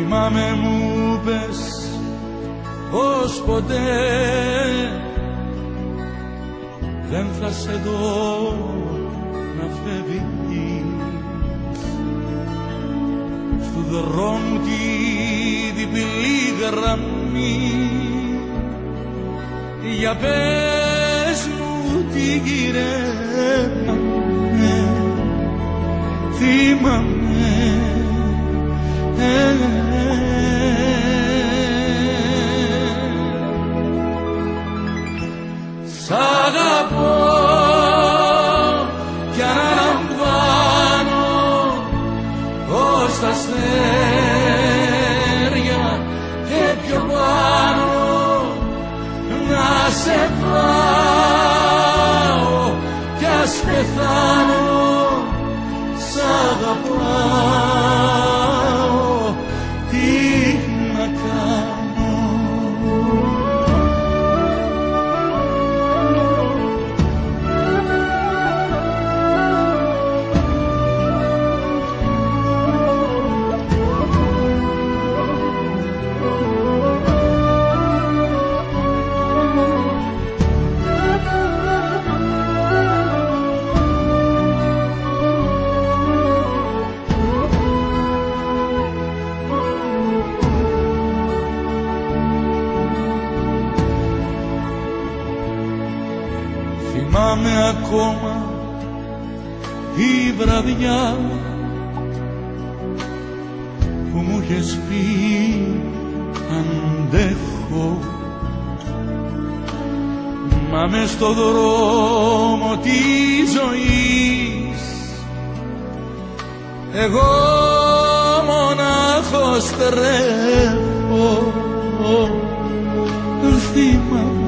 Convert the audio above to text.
Θυμάμαι μου πες πως ποτέ. Δεν θα σε δω να φεύγεις. Στου δρόμου τη διπλή γραμμή. Για πες μου τι γυρεύαμε. Θυμάμαι ως τα αστέρια και πιο πάνω να σε πάω κι ας πεθάνω σ' αγαπάω Θυμάμαι ακόμα η βραδιά που μου είχες πει αντέχω Μα μες στο δρόμο της ζωής εγώ μονάχος τρέχω θυμάμαι